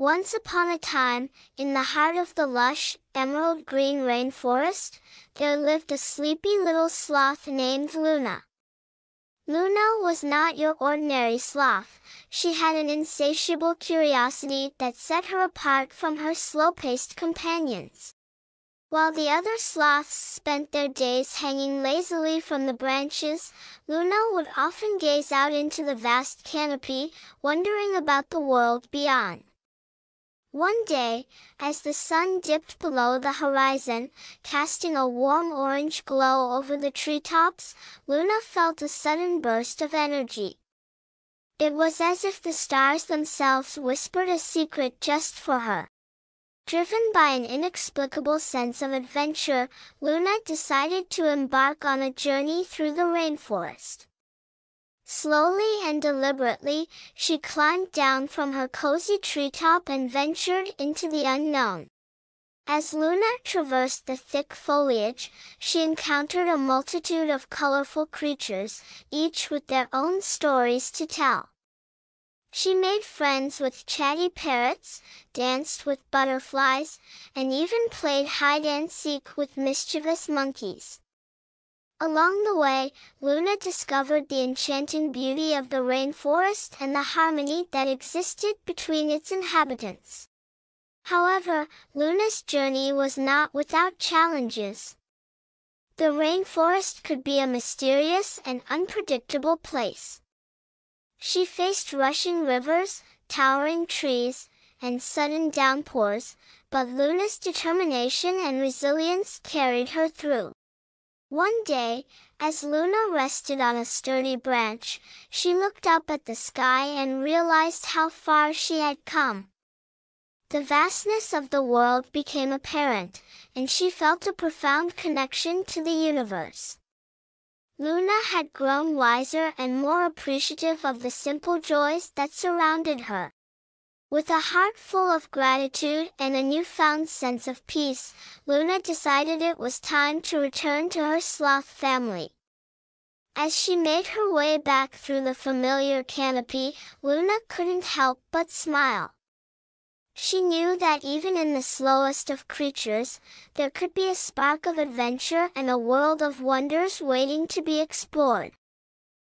Once upon a time, in the heart of the lush, emerald green rainforest, there lived a sleepy little sloth named Luna. Luna was not your ordinary sloth. She had an insatiable curiosity that set her apart from her slow-paced companions. While the other sloths spent their days hanging lazily from the branches, Luna would often gaze out into the vast canopy, wondering about the world beyond. One day, as the sun dipped below the horizon, casting a warm orange glow over the treetops, Luna felt a sudden burst of energy. It was as if the stars themselves whispered a secret just for her. Driven by an inexplicable sense of adventure, Luna decided to embark on a journey through the rainforest. Slowly and deliberately, she climbed down from her cozy treetop and ventured into the unknown. As Luna traversed the thick foliage, she encountered a multitude of colorful creatures, each with their own stories to tell. She made friends with chatty parrots, danced with butterflies, and even played hide and seek with mischievous monkeys. Along the way, Luna discovered the enchanting beauty of the rainforest and the harmony that existed between its inhabitants. However, Luna's journey was not without challenges. The rainforest could be a mysterious and unpredictable place. She faced rushing rivers, towering trees, and sudden downpours, but Luna's determination and resilience carried her through. One day, as Luna rested on a sturdy branch, she looked up at the sky and realized how far she had come. The vastness of the world became apparent, and she felt a profound connection to the universe. Luna had grown wiser and more appreciative of the simple joys that surrounded her. With a heart full of gratitude and a newfound sense of peace, Luna decided it was time to return to her sloth family. As she made her way back through the familiar canopy, Luna couldn't help but smile. She knew that even in the slowest of creatures, there could be a spark of adventure and a world of wonders waiting to be explored.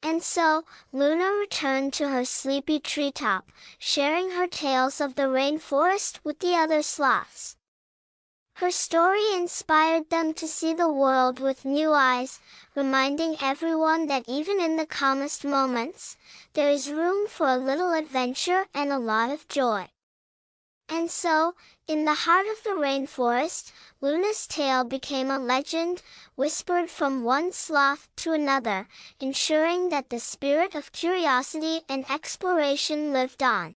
And so, Luna returned to her sleepy treetop, sharing her tales of the rainforest with the other sloths. Her story inspired them to see the world with new eyes, reminding everyone that even in the calmest moments, there is room for a little adventure and a lot of joy. And so, in the heart of the rainforest, Luna's tale became a legend, whispered from one sloth to another, ensuring that the spirit of curiosity and exploration lived on.